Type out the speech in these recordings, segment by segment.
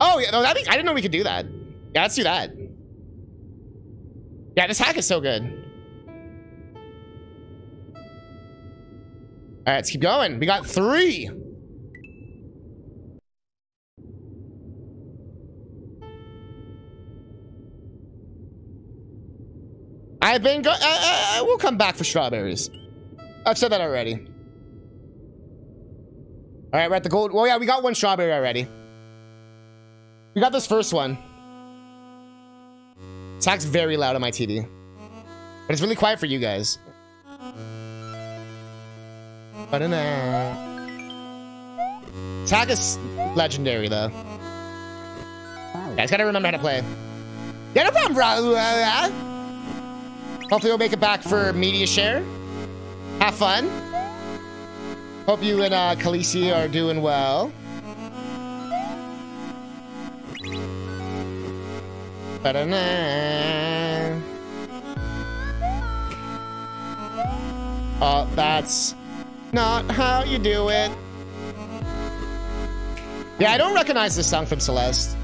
Oh, yeah, no, that'd be, I didn't know we could do that. Yeah, let's do that. Yeah, this hack is so good. All right, let's keep going. We got three. I've been go- uh, uh, we'll come back for strawberries. I've said that already. All right, we're at the gold. Well, yeah, we got one strawberry already. We got this first one. It's very loud on my TV. But it's really quiet for you guys. Tag is legendary, though. Guys, gotta remember how to play. Yeah, no problem, bro. Hopefully we'll make it back for media share. Have fun. Hope you and uh, Khaleesi are doing well. Oh, that's not how you do it. Yeah, I don't recognize this song from Celeste.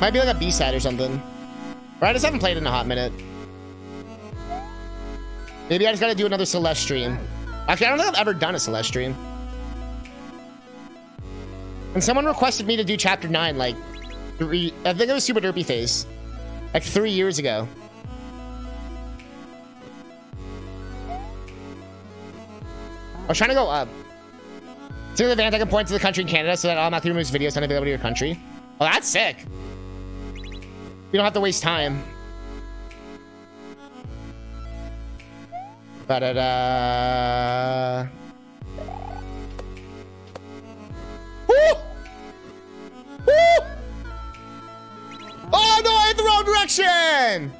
Might be like a B-side or something. Or I just haven't played in a hot minute. Maybe I just gotta do another Celeste stream. Actually, I don't think I've ever done a Celeste stream. And someone requested me to do chapter 9, like, three, I think it was Super Derpy Face. Like, three years ago. I was trying to go up. See the advantage I can point to the country in Canada so that all automatically removes videos unavailable to your country. Well, that's sick. You don't have to waste time. Ba da da. Woo! Woo! Oh no, I hit the wrong direction!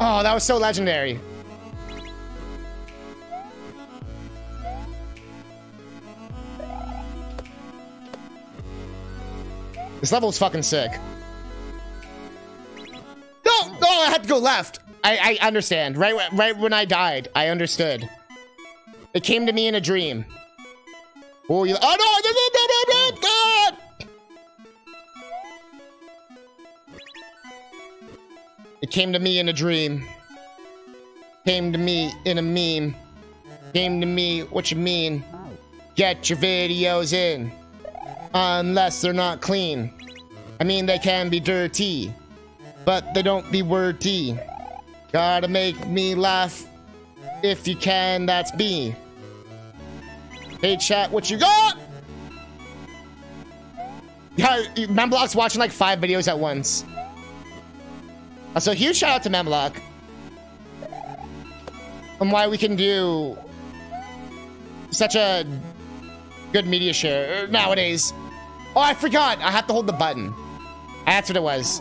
Oh, that was so legendary. This level is fucking sick. No, no, I had to go left. I, I understand. Right, right when I died, I understood. It came to me in a dream. Oh, you, oh no! It came to me in a dream. Came to me in a meme. Came to me, what you mean? Get your videos in. Unless they're not clean. I mean, they can be dirty. But they don't be wordy. Gotta make me laugh. If you can, that's me. Hey, chat, what you got? Yeah, Memblock's watching like five videos at once. So huge shout out to Memblock. And why we can do such a good media share nowadays. Oh, I forgot. I have to hold the button. That's what it was.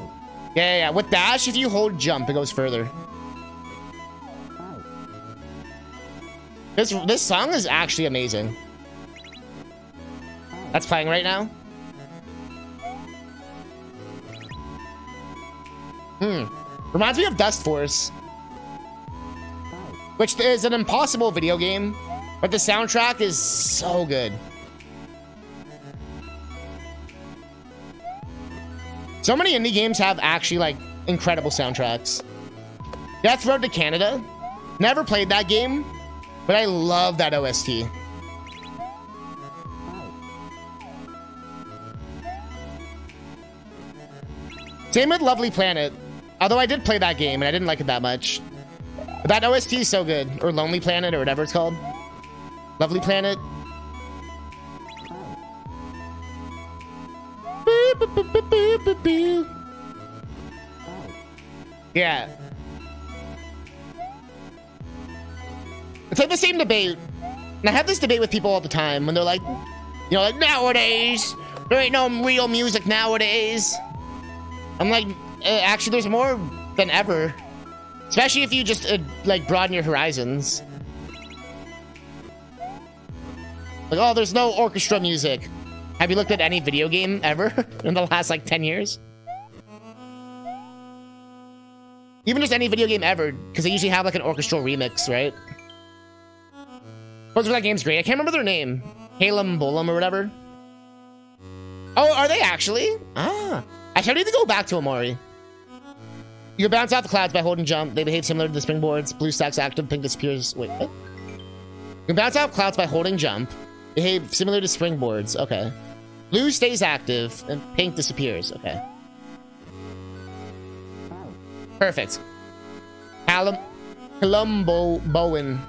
Yeah, yeah, yeah. With dash, if you hold jump, it goes further. This this song is actually amazing. That's playing right now. Hmm. Reminds me of Dustforce. Which is an impossible video game, but the soundtrack is so good. So many indie games have actually like incredible soundtracks. Death Road to Canada. Never played that game, but I love that OST. Same with Lovely Planet. Although I did play that game and I didn't like it that much. But that OST is so good. Or Lonely Planet or whatever it's called. Lovely Planet. Yeah. It's like the same debate. And I have this debate with people all the time when they're like, you know, like nowadays, there ain't no real music nowadays. I'm like, actually, there's more than ever. Especially if you just, uh, like, broaden your horizons. Like, oh, there's no orchestra music. Have you looked at any video game ever in the last, like, 10 years? Even just any video game ever, because they usually have, like, an orchestral remix, right? What's that game's great? I can't remember their name. Halem Bolum or whatever. Oh, are they actually? Ah. I should need to go back to Omori. You bounce off the clouds by holding jump. They behave similar to the springboards. Blue stacks active, pink disappears. Wait, what? You bounce off clouds by holding jump. Behave similar to springboards. Okay. Blue stays active, and pink disappears. Okay. Perfect. Callum Columbo Bowen.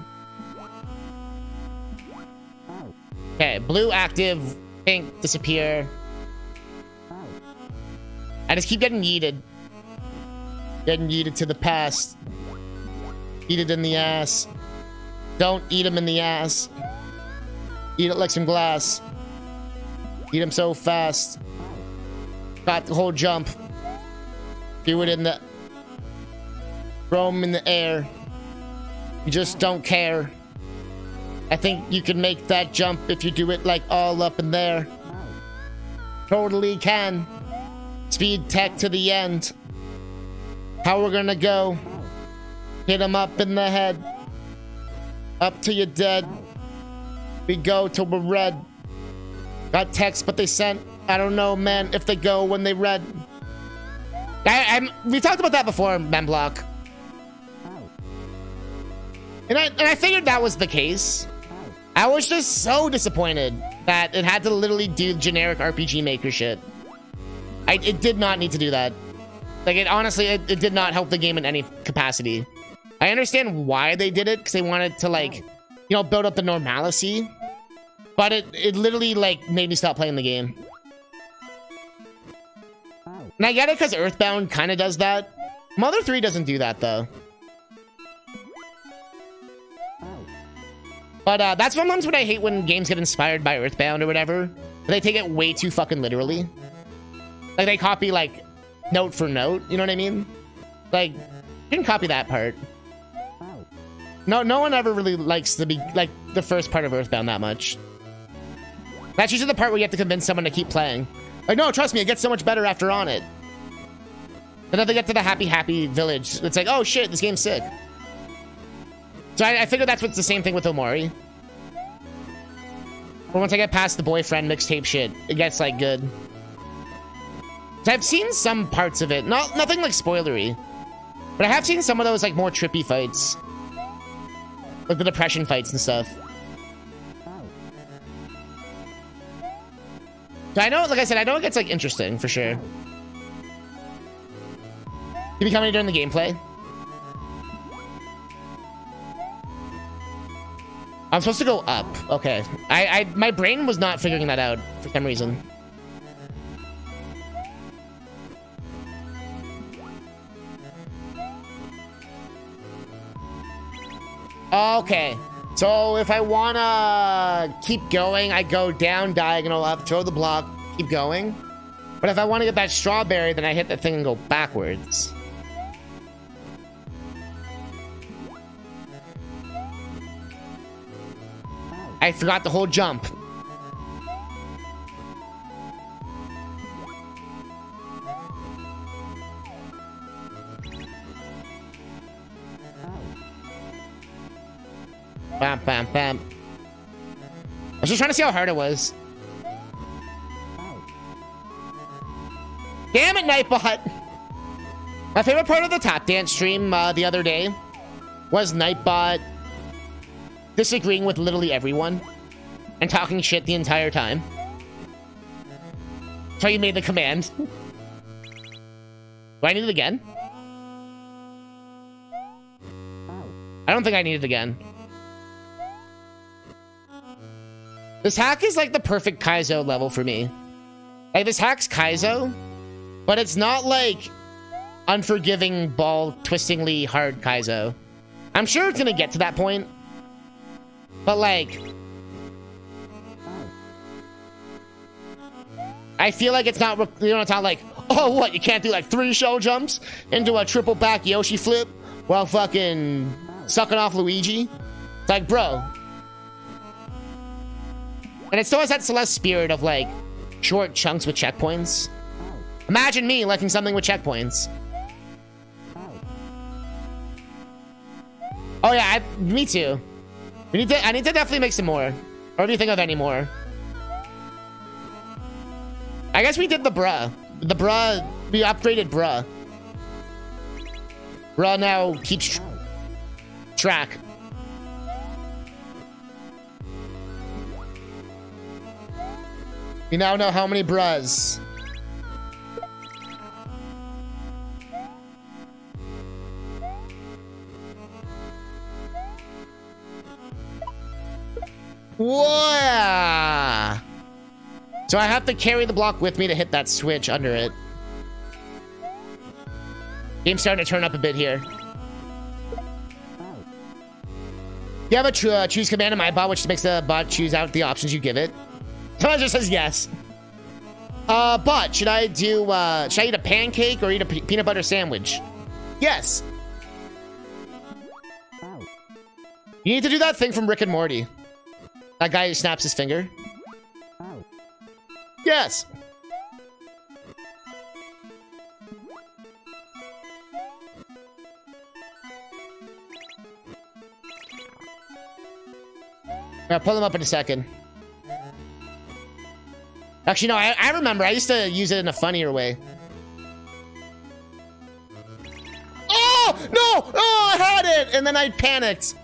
Okay, blue active, pink disappear. I just keep getting yeeted. Getting yeeted to the past. Eat it in the ass. Don't eat him in the ass. Eat it like some glass. Eat him so fast. Got the whole jump. Do it in the... Throw him in the air. You just don't care. I think you can make that jump if you do it like all up in there. Totally can. Speed tech to the end. How we're gonna go. Hit him up in the head. Up till you're dead. We go till we're red. Got text, but they sent. I don't know, man, if they go when they read. I, I'm, we talked about that before, Memblock. And I, and I figured that was the case. I was just so disappointed that it had to literally do generic RPG Maker shit. I, it did not need to do that. Like, it honestly, it, it did not help the game in any capacity. I understand why they did it, because they wanted to, like, you know, build up the normalcy. But it, it literally, like, made me stop playing the game. And I get it, because Earthbound kind of does that. Mother 3 doesn't do that, though. But uh, that's sometimes what I hate when games get inspired by Earthbound or whatever. They take it way too fucking literally. Like they copy like note for note, you know what I mean? Like, you can copy that part. No, no one ever really likes to be like the first part of Earthbound that much. That's usually the part where you have to convince someone to keep playing. Like, no, trust me, it gets so much better after on it. And then they get to the happy, happy village. It's like, oh shit, this game's sick. So I, I figure that's what's the same thing with Omori. But once I get past the boyfriend mixtape shit, it gets like good. I've seen some parts of it, not nothing like spoilery, but I have seen some of those like more trippy fights, like the depression fights and stuff. So I know, like I said, I know it gets like interesting for sure. You be coming during the gameplay? I'm supposed to go up. Okay. I, I, my brain was not figuring that out for some reason. Okay. So if I wanna keep going, I go down diagonal up, throw the block, keep going. But if I want to get that strawberry, then I hit the thing and go backwards. I forgot the whole jump. Bam, bam. I was just trying to see how hard it was. Damn it, Nightbot! My favorite part of the tap dance stream uh, the other day was Nightbot disagreeing with literally everyone and talking shit the entire time. So you made the command. Do I need it again? I don't think I need it again. This hack is like the perfect Kaizo level for me. Like this hack's Kaizo, but it's not like unforgiving ball twistingly hard Kaizo. I'm sure it's gonna get to that point. But like... I feel like it's not, you know, it's not like, oh, what, you can't do like three shell jumps into a triple back Yoshi flip while fucking sucking off Luigi? It's like, bro. And it still has that Celeste spirit of like short chunks with checkpoints. Imagine me liking something with checkpoints. Oh yeah, I, me too. We need to, I need to definitely make some more. Or do you think of any more? I guess we did the bruh. The bruh, we upgraded bruh. Bruh now keeps tr track. We now know how many bras. Whoa! So I have to carry the block with me to hit that switch under it. Game's starting to turn up a bit here. You have a uh, choose command in my bot, which makes the bot choose out the options you give it. Someone just says yes. Uh, but should I do, uh, should I eat a pancake or eat a peanut butter sandwich? Yes. You need to do that thing from Rick and Morty. That guy who snaps his finger. Yes. I'll pull them up in a second. Actually, no, I, I remember. I used to use it in a funnier way. Oh! No! Oh, I had it! And then I panicked.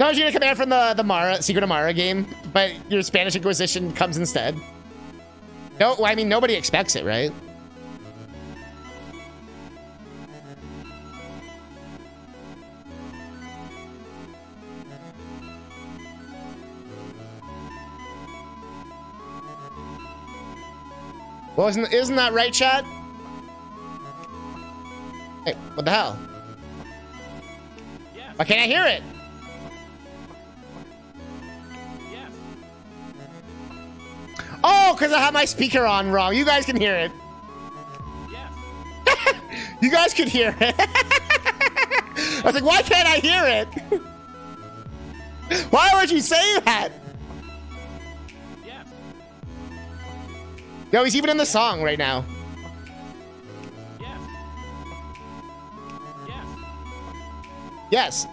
No, you're gonna come command from the, the Mana, Secret of Mana game, but your Spanish Inquisition comes instead. No, I mean, nobody expects it, right? Well, isn't, isn't that right, chat? Hey, what the hell? Yes. Why can't I hear it? Yes. Oh, because I have my speaker on wrong. You guys can hear it. Yes. you guys could hear it. I was like, why can't I hear it? why would you say that? Yo, he's even in the song right now. Yes. Yes.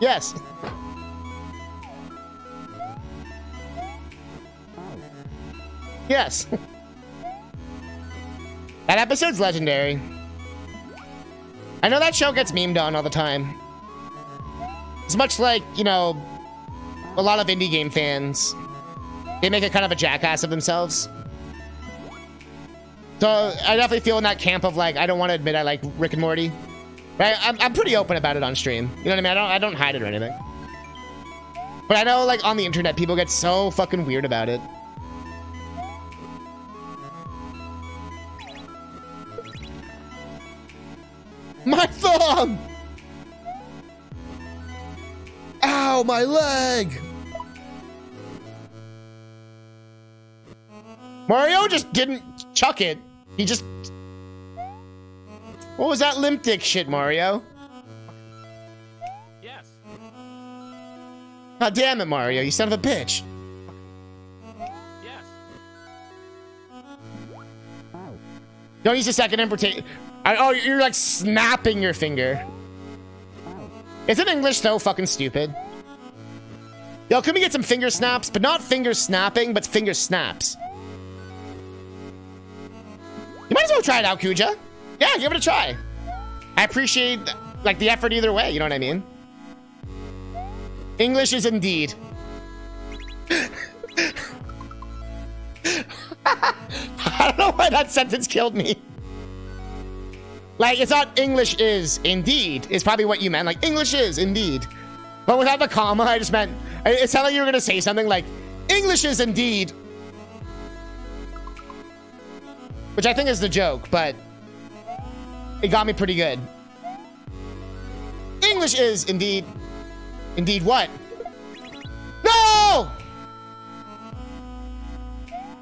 Yes. Yes. Yes. that episode's legendary. I know that show gets memed on all the time. It's much like, you know, a lot of indie game fans. They make a kind of a jackass of themselves. So I definitely feel in that camp of like, I don't want to admit I like Rick and Morty. Right? I'm, I'm pretty open about it on stream. You know what I mean? I don't, I don't hide it or anything. But I know like on the internet, people get so fucking weird about it. My thumb! Ow, my leg! Mario just didn't chuck it. He just... What was that limp dick shit, Mario? Yes. God damn it, Mario, you son of a bitch. Yes. Don't use the second invertation. Oh, you're like snapping your finger. Isn't English so fucking stupid? Yo, can we get some finger snaps? But not finger snapping, but finger snaps. You might as well try it out, Kuja. Yeah, give it a try. I appreciate like the effort either way, you know what I mean? English is indeed. I don't know why that sentence killed me. Like, it's not English is indeed. It's probably what you meant. Like, English is indeed. But without the comma, I just meant, it sounded like you were going to say something like, English is indeed Which I think is the joke, but it got me pretty good. English is indeed... Indeed what? No!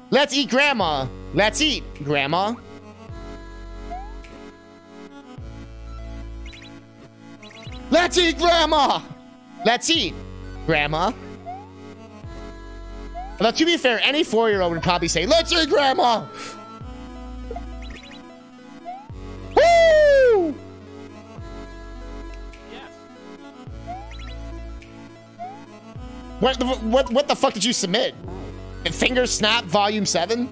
Let's eat grandma. Let's eat, grandma. Let's eat grandma! Let's eat, grandma. Although, to be fair, any four-year-old would probably say, let's eat grandma! What, what, what the fuck did you submit? Finger Snap Volume 7?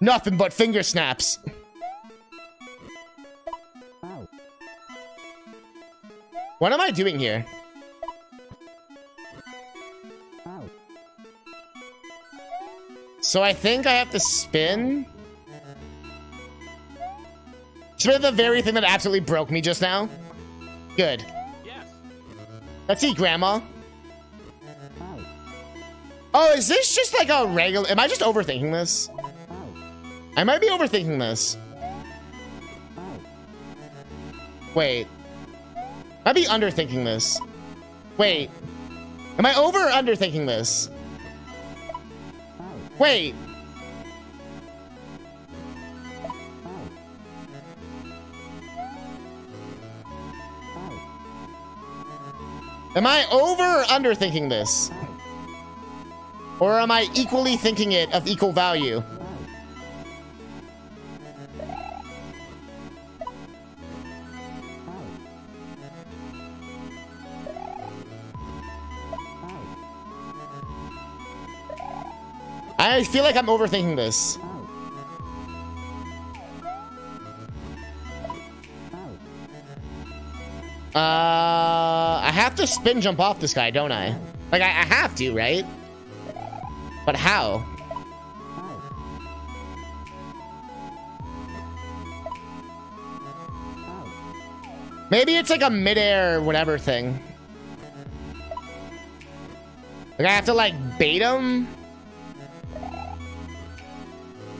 Nothing but finger snaps. What am I doing here? So I think I have to spin. Spin the very thing that absolutely broke me just now. Good. Yes. Let's see, Grandma. Oh, is this just like a regular... Am I just overthinking this? I might be overthinking this. Wait. I might be underthinking this. Wait. Am I over or underthinking this? Wait. Am I over or underthinking this? Or am I equally thinking it of equal value? I feel like I'm overthinking this. Uh, I have to spin jump off this guy, don't I? Like, I, I have to, right? But how? Maybe it's like a midair whatever thing. Like I have to like bait him?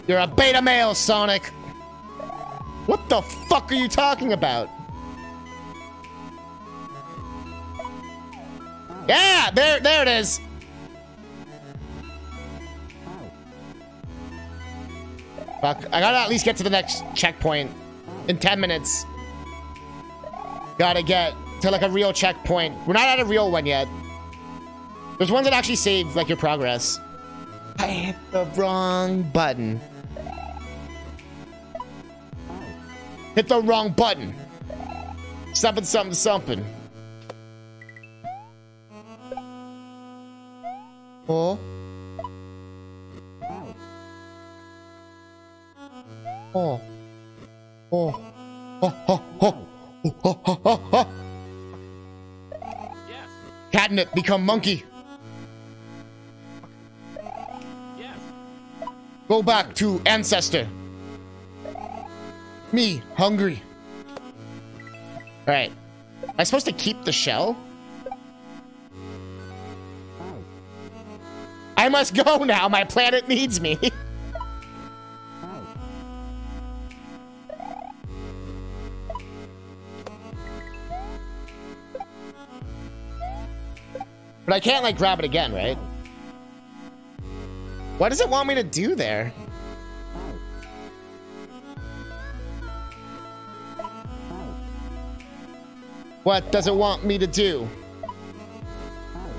You're a beta male, Sonic. What the fuck are you talking about? Yeah, there, there it is. Fuck, I gotta at least get to the next checkpoint in 10 minutes. Gotta get to like a real checkpoint. We're not at a real one yet. There's ones that actually save like your progress. I hit the wrong button. Hit the wrong button. Something, something, something. Oh. Oh. Oh. Oh, oh, oh. Oh, oh, oh, oh, oh. Yes. Catnip, become monkey. Yes. Go back to ancestor. Me, hungry. Alright. Am I supposed to keep the shell? I must go now. My planet needs me. but I can't, like, grab it again, right? What does it want me to do there? What does it want me to do?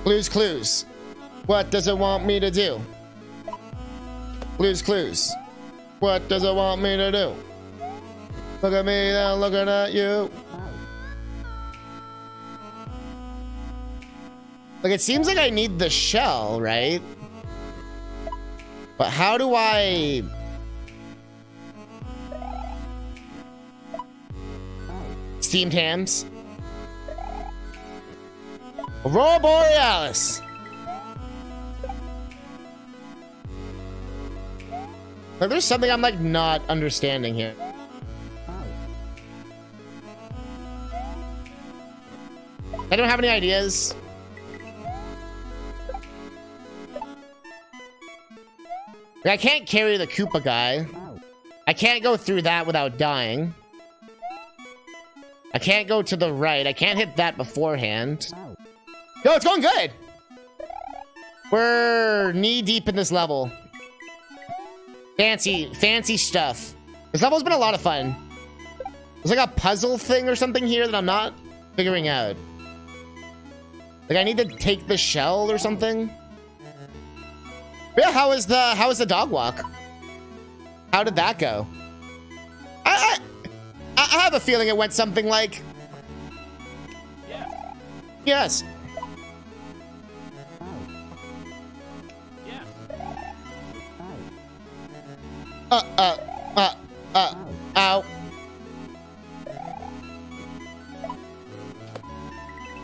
Blues Clues. What does it want me to do? Blues Clues. What does it want me to do? Look at me now, looking at you. Like, it seems like I need the shell, right? But how do I... Steamed hams? Aurora Borealis. Like, there's something I'm like not understanding here. I don't have any ideas. I can't carry the Koopa guy. I can't go through that without dying. I can't go to the right. I can't hit that beforehand. Yo, it's going good. We're knee deep in this level. Fancy, fancy stuff. This level's been a lot of fun. There's like a puzzle thing or something here that I'm not figuring out. Like I need to take the shell or something. But yeah, how is the how is the dog walk? How did that go? I I, I have a feeling it went something like. Yes. Yes. Uh, uh, uh, uh, ow.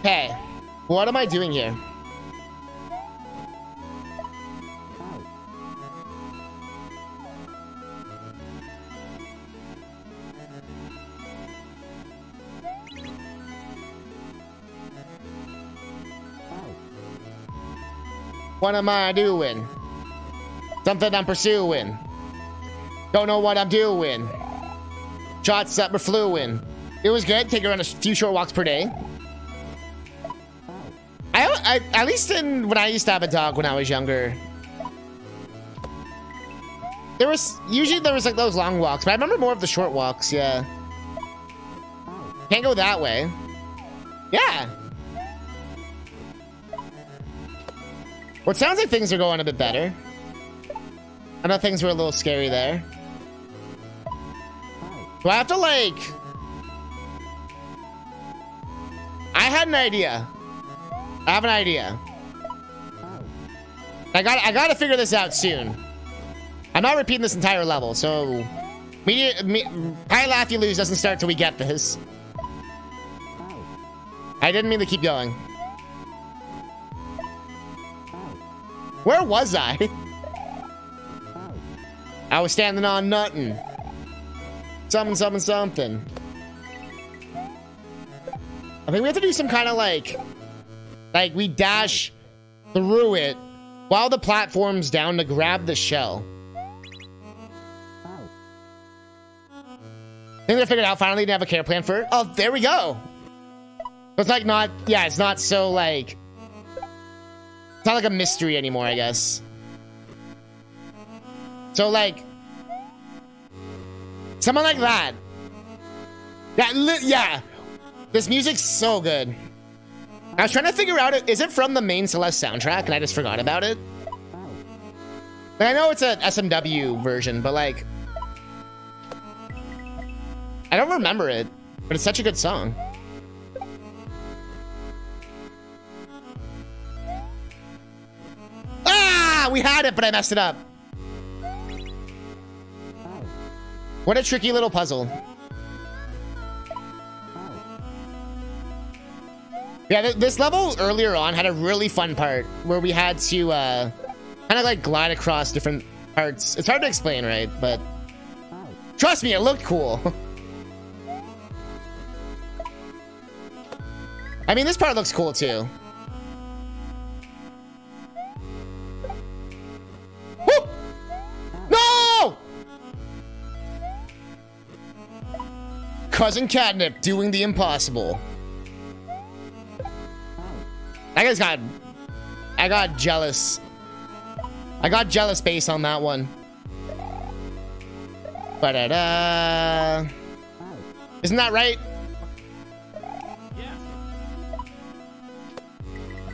Hey, what am I doing here? What am I doing? Something I'm pursuing. Don't know what I'm doing. Shots that were fluing. It was good. Take around a few short walks per day. I, I at least in when I used to have a dog when I was younger. There was usually there was like those long walks, but I remember more of the short walks. Yeah. Can't go that way. Yeah. Well, it sounds like things are going a bit better. I know things were a little scary there. Do I have to like... I had an idea. I have an idea. I got I got to figure this out soon. I'm not repeating this entire level, so media me, high laugh you lose doesn't start till we get this. I didn't mean to keep going. Where was I? I was standing on nothing. Something, something, something. I think we have to do some kind of like, like we dash through it while the platform's down to grab the shell. I think they figured out finally to have a care plan for it. Oh, there we go. It's like not, yeah, it's not so like, it's not like a mystery anymore, I guess. So like, someone like that. That, yeah, this music's so good. I was trying to figure out, is it from the main Celeste soundtrack and I just forgot about it? Like, I know it's a SMW version, but like, I don't remember it, but it's such a good song. Ah, we had it, but I messed it up. What a tricky little puzzle. Yeah, th this level earlier on had a really fun part where we had to uh, kind of like glide across different parts. It's hard to explain, right? But trust me, it looked cool. I mean, this part looks cool too. Cousin Catnip doing the impossible. I just got... I got jealous. I got jealous based on that one. Ba-da-da. Isn't that right?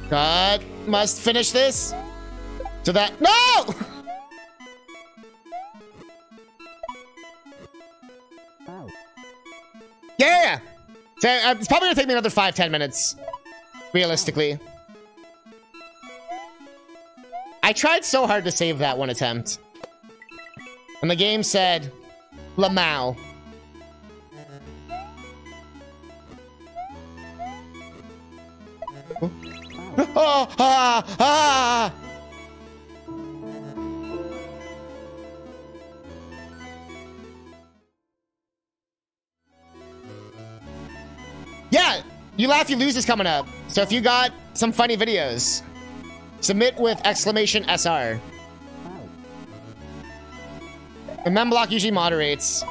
God must finish this. So that... No! it's probably gonna take me another five, ten minutes. Realistically. I tried so hard to save that one attempt. And the game said, Lamau. Oh, ah, ah! You laugh, you lose is coming up. So if you got some funny videos, submit with exclamation SR. The memblock usually moderates.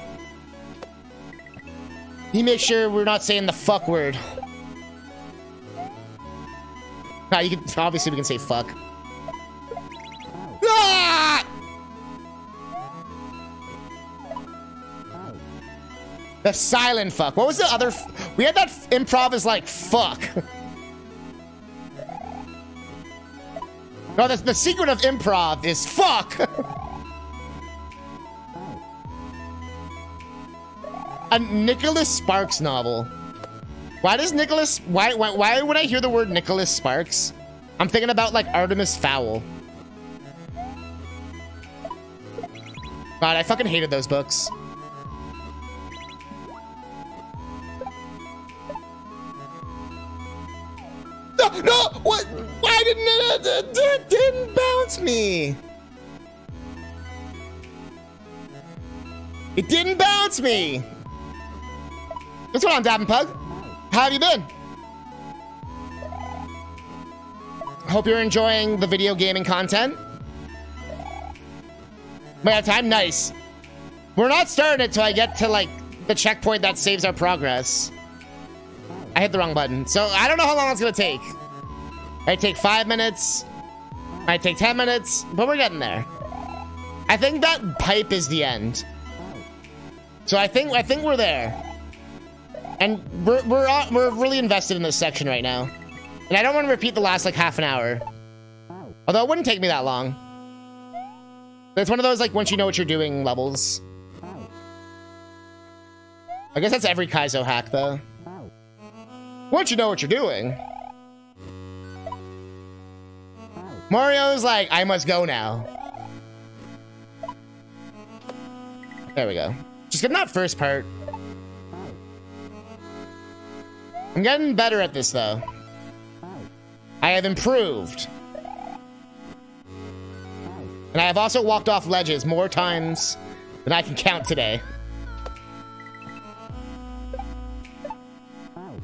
He makes sure we're not saying the fuck word. Nah, you can obviously we can say fuck. The silent fuck. What was the other? We had that improv is like fuck. no, the, the secret of improv is fuck. A Nicholas Sparks novel. Why does Nicholas? Why, why? Why would I hear the word Nicholas Sparks? I'm thinking about like Artemis Fowl. God, I fucking hated those books. No, what? Why didn't it? Uh, it didn't bounce me. It didn't bounce me. What's going on, Dabbing Pug? How have you been? Hope you're enjoying the video gaming content. We have time? Nice. We're not starting it till I get to, like, the checkpoint that saves our progress. I hit the wrong button. So, I don't know how long it's gonna take. Might take five minutes. Might take 10 minutes. But we're getting there. I think that pipe is the end. So I think I think we're there. And we're we're we're really invested in this section right now. And I don't want to repeat the last like half an hour. Although it wouldn't take me that long. It's one of those like once you know what you're doing levels. I guess that's every Kaizo hack though. Once you know what you're doing. Mario's like, I must go now. There we go. Just getting that first part. I'm getting better at this though. I have improved. And I have also walked off ledges more times than I can count today.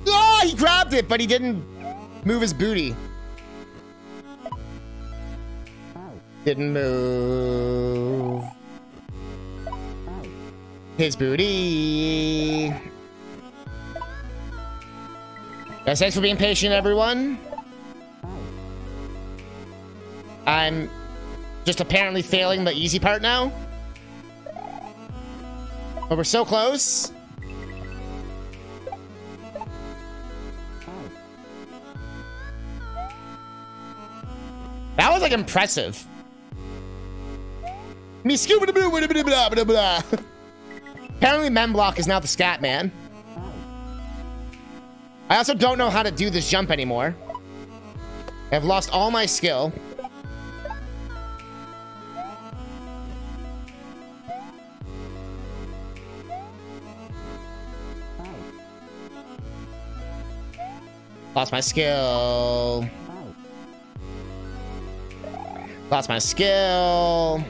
Oh, he grabbed it, but he didn't move his booty. Didn't move his booty. Guys, thanks for being patient, everyone. I'm just apparently failing the easy part now. But we're so close. That was like impressive. Me scuba blah blah blah blah blah. Apparently Memblock is now the scat man. I also don't know how to do this jump anymore. I've lost all my skill. Lost my skill. Lost my skill.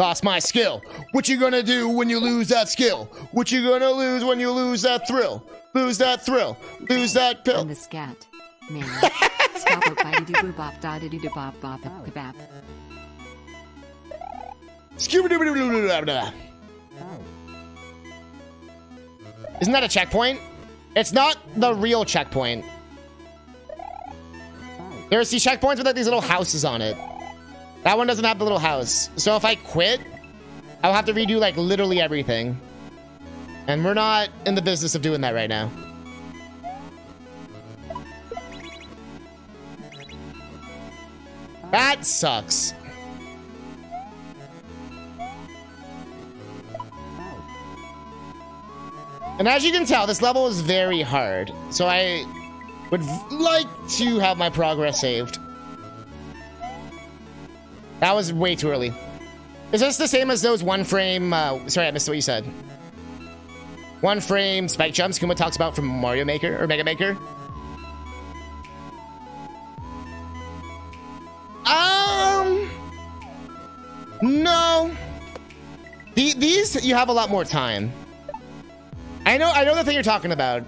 Lost my skill. What you gonna do when you lose that skill? What you gonna lose when you lose that thrill? Lose that thrill. Lose that pill. The scat. Man. Isn't that a checkpoint? It's not the real checkpoint. There's these checkpoints with like, these little houses on it. That one doesn't have the little house. So if I quit, I'll have to redo like literally everything. And we're not in the business of doing that right now. That sucks. And as you can tell, this level is very hard. So I would like to have my progress saved. That was way too early. Is this the same as those one frame? Uh, sorry, I missed what you said. One frame spike jumps Kuma talks about from Mario Maker or Mega Maker. Um, no. The, these you have a lot more time. I know, I know the thing you're talking about.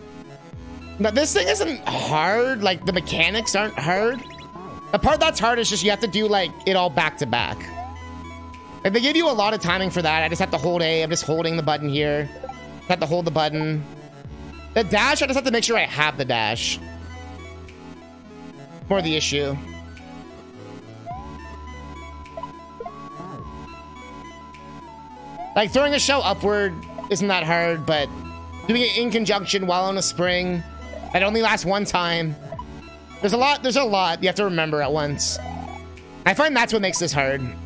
But this thing isn't hard. Like the mechanics aren't hard. The part that's hard is just you have to do like it all back to back. Like they give you a lot of timing for that. I just have to hold A. I'm just holding the button here. I have to hold the button. The dash, I just have to make sure I have the dash. More the issue. Like throwing a shell upward isn't that hard, but doing it in conjunction while on a spring that only lasts one time There's a lot, there's a lot you have to remember at once. I find that's what makes this hard. And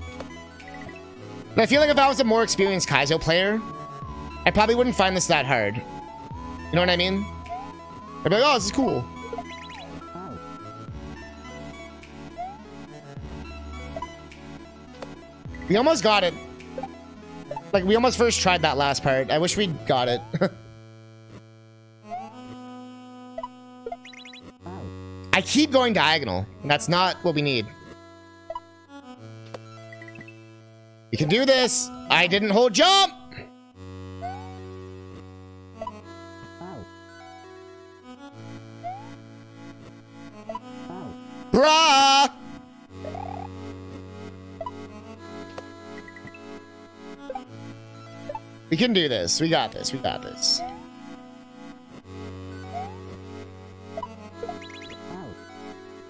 I feel like if I was a more experienced Kaizo player, I probably wouldn't find this that hard. You know what I mean? I'd be like, oh, this is cool. We almost got it. Like, we almost first tried that last part. I wish we got it. I keep going diagonal. That's not what we need. You can do this. I didn't hold jump. Bruh! We can do this. We got this. We got this.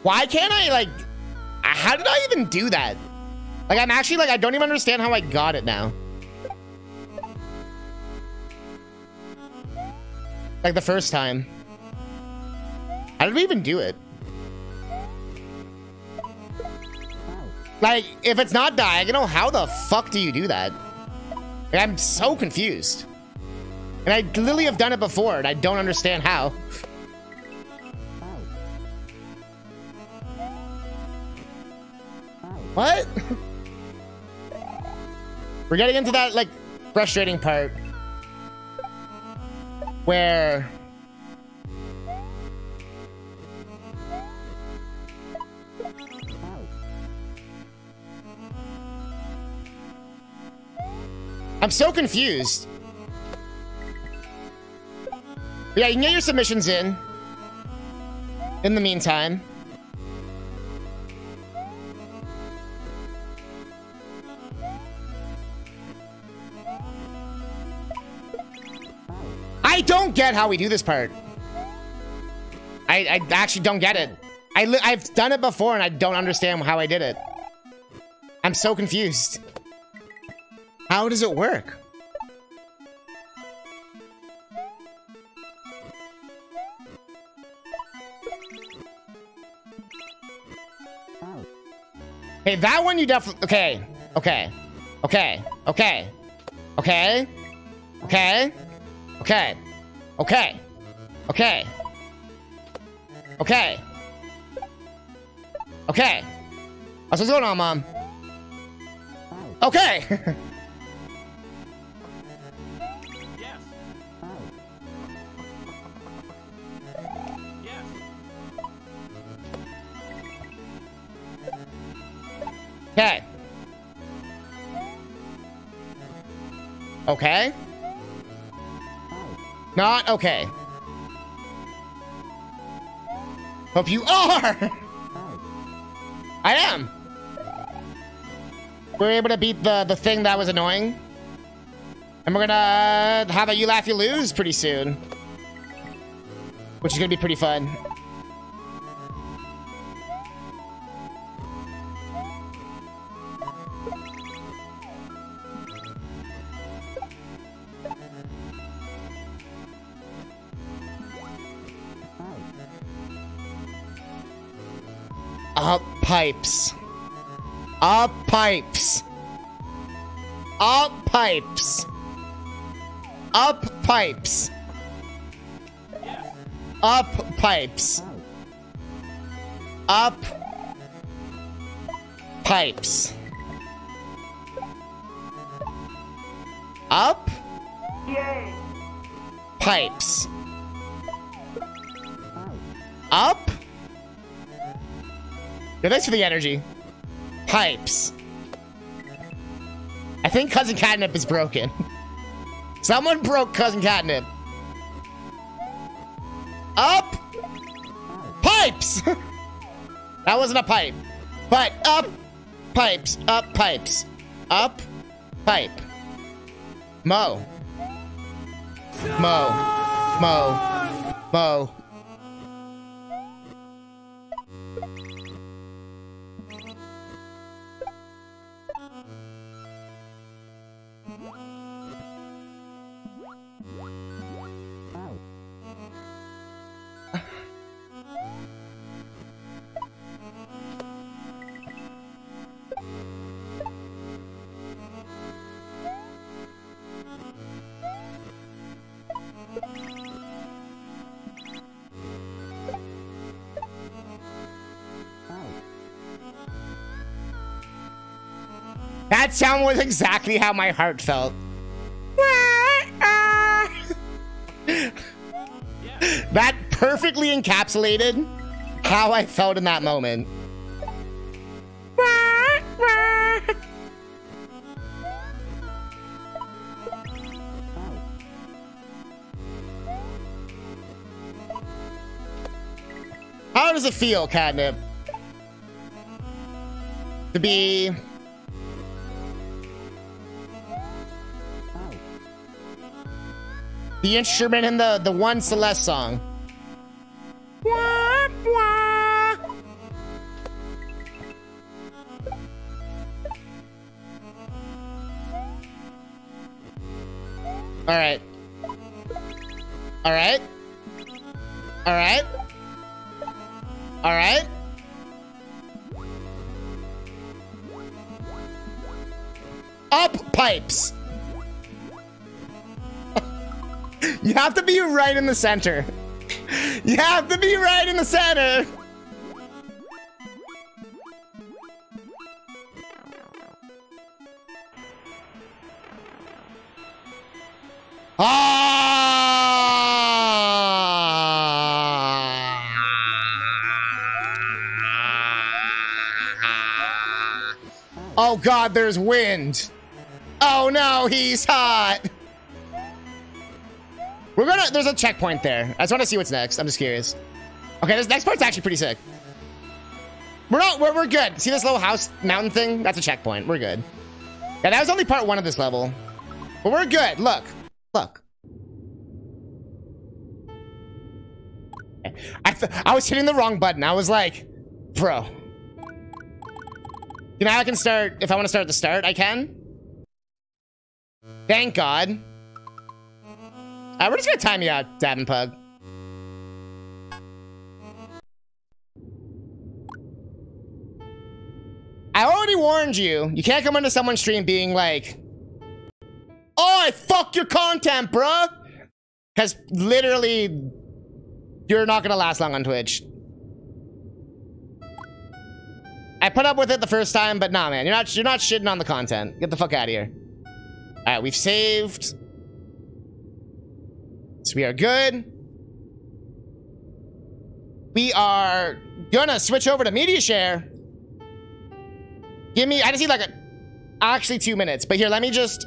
Why can't I, like... How did I even do that? Like, I'm actually, like, I don't even understand how I got it now. Like, the first time. How did we even do it? Like, if it's not diagonal, how the fuck do you do that? Like, I'm so confused. And I literally have done it before, and I don't understand how. What? We're getting into that, like, frustrating part. Where... I'm so confused. Yeah, you can get your submissions in. In the meantime. Get how we do this part. I, I actually don't get it. I I've done it before and I don't understand how I did it. I'm so confused. How does it work? Hey, that one you definitely... Okay. Okay. Okay. Okay. Okay. Okay. Okay. Okay. Okay. Okay. Okay. That's what's going on, Mom. Okay. Yes. Yes. Okay. Okay. Not okay. Hope you are! I am! We're able to beat the, the thing that was annoying. And we're gonna uh, have a You Laugh You Lose pretty soon. Which is gonna be pretty fun. Up pipes. Up pipes. Up pipes. Up pipes. Up pipes. Up pipes. Up pipes. Up. Yeah, thanks for the energy. Pipes. I think Cousin Catnip is broken. Someone broke Cousin Catnip. Up. Pipes. that wasn't a pipe. But up. Pipes. Up pipes. Up. Pipe. Mo. Mo. Mo. Mo. That sound was exactly how my heart felt. That perfectly encapsulated how I felt in that moment. How does it feel, Catnip? To be the instrument in the the one Celeste song. Wah, wah. All right. All right. All right. All right. Up pipes. You have to be right in the center. You have to be right in the center. Ah! Oh god, there's wind. Oh no, he's hot. We're gonna, there's a checkpoint there. I just want to see what's next. I'm just curious. Okay, this next part's actually pretty sick. We're not, we're, we're good. See this little house mountain thing? That's a checkpoint. We're good. Yeah, that was only part one of this level. But we're good. Look, look. I, I was hitting the wrong button. I was like, bro. You know I can start, if I want to start at the start, I can? Thank God. Alright, we're just gonna time you out, Davin Pug. I already warned you. You can't come into someone's stream being like, Oh, I fuck your content, bruh! Because literally, you're not gonna last long on Twitch. I put up with it the first time, but nah, man, you're not you're not shitting on the content. Get the fuck out of here. All right, we've saved. So we are good. We are gonna switch over to media share. Give me, I just need like a, actually two minutes. But here, let me just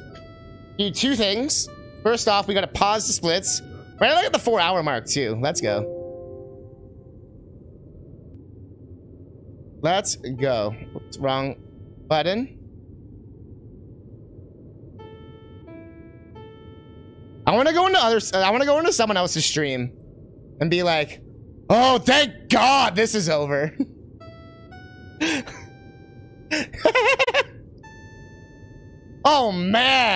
do two things. First off, we gotta pause the splits. Gonna look at the four hour mark too. Let's go. Let's go. Wrong button. I want to go into other. I want to go into someone else's stream and be like, "Oh, thank God, this is over." oh man.